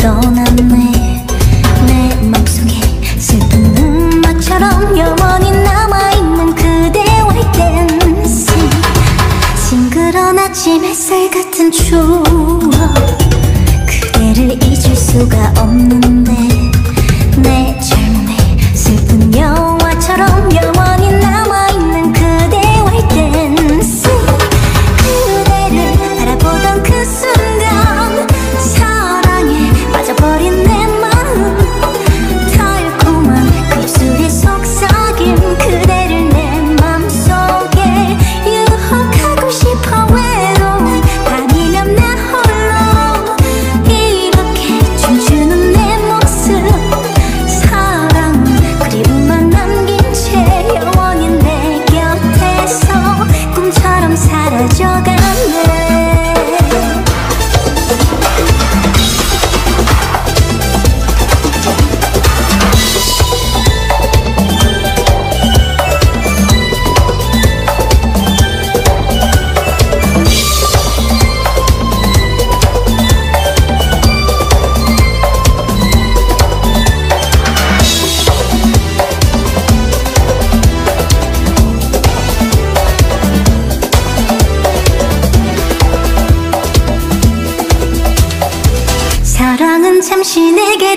떠났네. 내 맘속에 슬픈 음악처럼 영원히 남아있는 그대와의 댄스. 싱그런 아침 햇살 같은 추억. 그대를 잊을 수가 없는데 내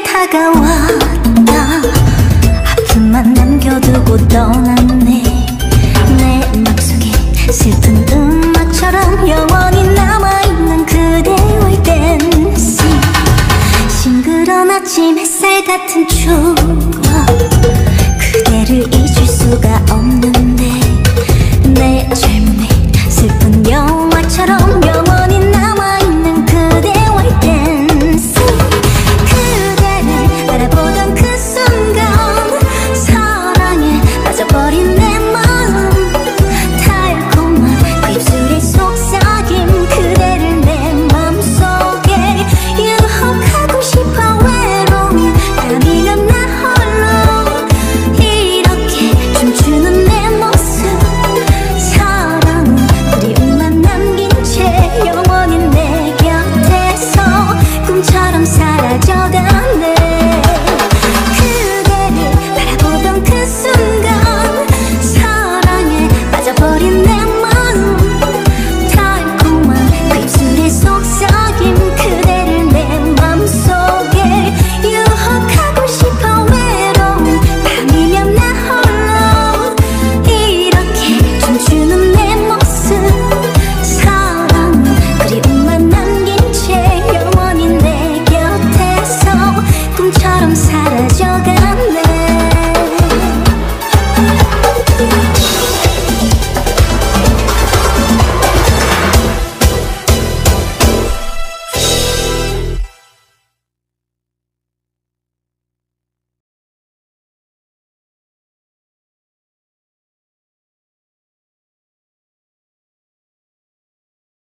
다가왔다. 아픔만 남겨두고 떠났네. 내 음악 속에 슬픈 음악처럼 영원히 남아있는 그대의 댄싱 싱그런 아침 햇살 같은 초